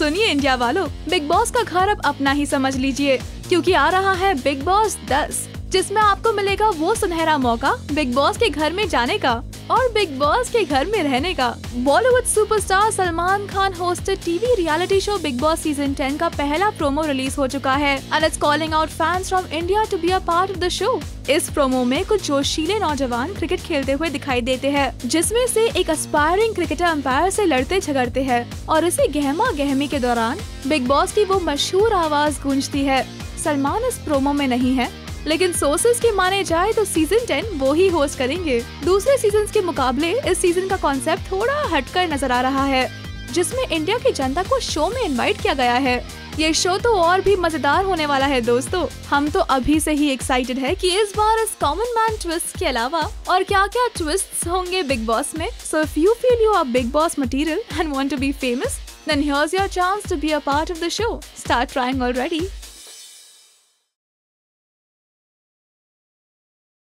सुनिए इंडिया वालों, big boss का घर अब अपना ही समझ लीजिए, क्योंकि आ रहा है बिग बॉस 10 जिसमें आपको मिलेगा वो सुनहरा मौका बिग बॉस के घर में जाने का। और बिग बॉस के घर में रहने का। Bollywood superstar Salman Khan hosted TV reality show Bigg Boss season 10 का पहला प्रोमो रिलीज़ हो चुका है। And it's calling out fans from India to be a part of the show इस प्रोमो में कुछ जोशीले नौजवान क्रिकेट खेलते हुए दिखाई देते हैं, जिसमें से एक अस्पायरिंग क्रिकेटर अंपायर से लड़ते झगड़ते हैं। और इसी गहमा गहमी के दौरान बिग बॉस की वो मशहूर आवाज़ गूंजती है। सलमान इस प्रोमो में नहीं है लेकिन सोर्सेज के माने जाए तो सीज़न टेन वो ही होस्ट करेंगे दूसरे सीज़न के मुकाबले इस सीज़न का कॉन्सेप्ट थोड़ा हटकर नज़र आ रहा है, जिसमें इंडिया की जनता को शो में इनवाइट किया गया है ये शो तो और भी मज़ेदार होने वाला है दोस्तों हम तो अभी से ही एक्साइटेड है कि इस बार इस कॉमन मैन ट्विस्ट के अलावा और क्या क्या ट्विस्ट होंगे बिग बॉस में so if you feel you are Bigg Boss material and want to be famous then here's your chance to be a part of the show. Start trying already.